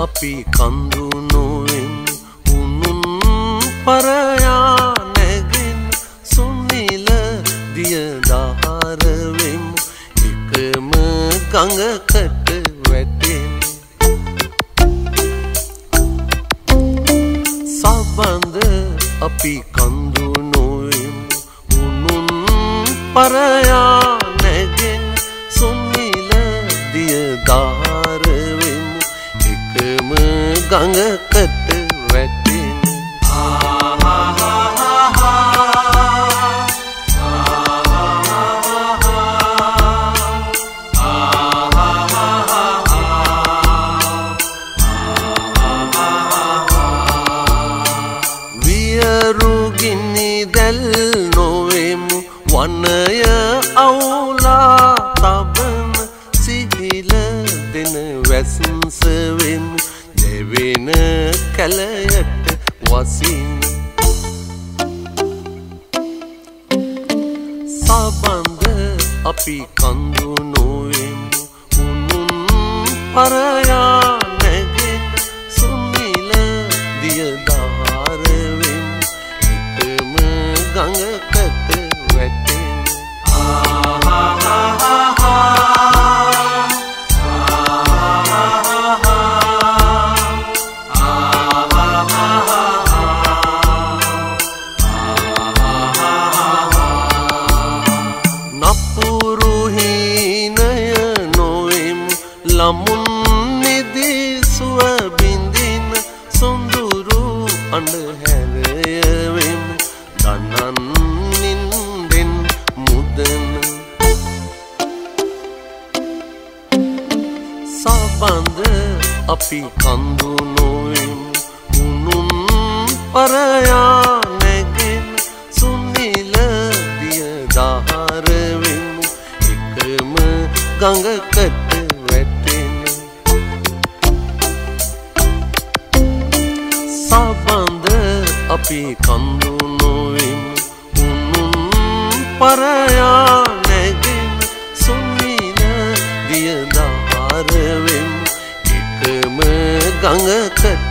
අපි කඳු නොවෙන් උනුන් පරයා නැගෙන් සුන්නිල දියදාහරවෙම් එකම ගඟකට වැටෙන් සබඳ අපි කඳු නොවෙම් උනුන් පරයා ගඟකට වැටෙන්. වියරුගිනි දැල් නොවෙමු. වනය අවුලා තබන සිහිල දෙන වැසන්සවෙමු දෙවෙන කැලයට වසින් සබන්ද අපි කඳු නොවෙමු උනුන් පරයා නැගෙන සුමිල දියදාරවෙමු එකම ගඟකට අඩහැරයවෙමු දනන්නින්දෙන් මුදන සබන්ද අපි කඳු නොවෙමු උනුන් පරයා නැගෙන සුන්නිල දියදාහරවෙමු එකම ගඟකට අපි කඳු නොවෙම් උනුම් පරයා නැගෙම සුමින දියදාරවෙම් එකම ගඟකට